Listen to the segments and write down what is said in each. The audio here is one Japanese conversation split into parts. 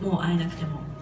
もう会えなくても。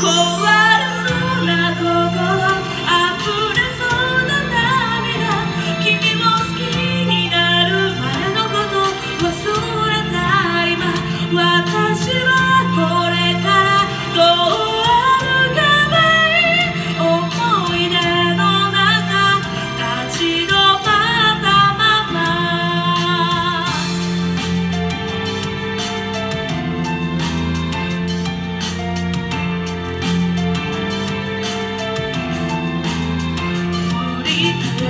colar. keep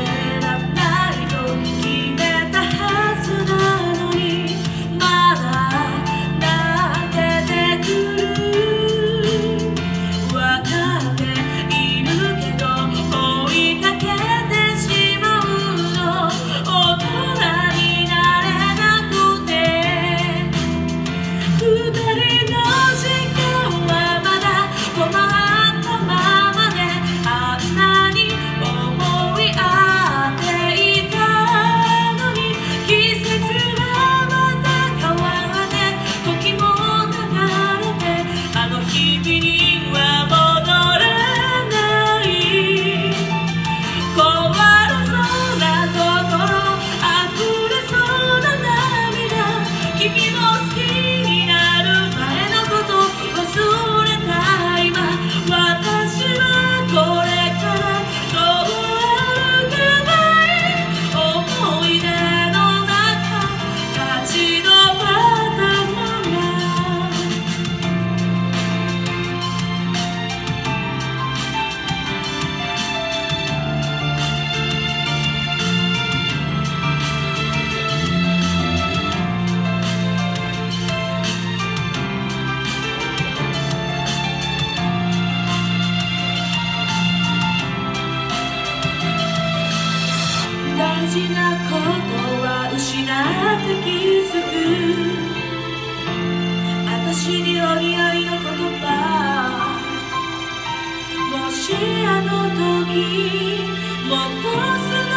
あの時もっと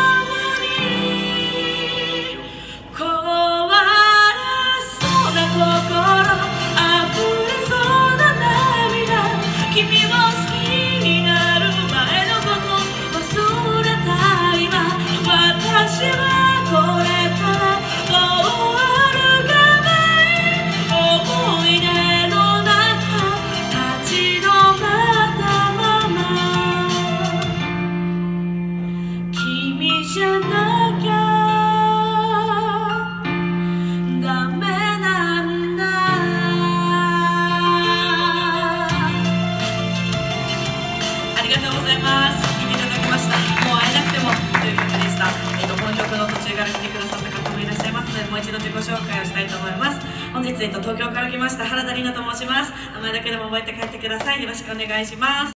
もう一度自己紹介をしたいと思います。本日、えっと、東京から来ました原田里奈と申します。名前だけでも覚えて帰ってください。よろしくお願いします。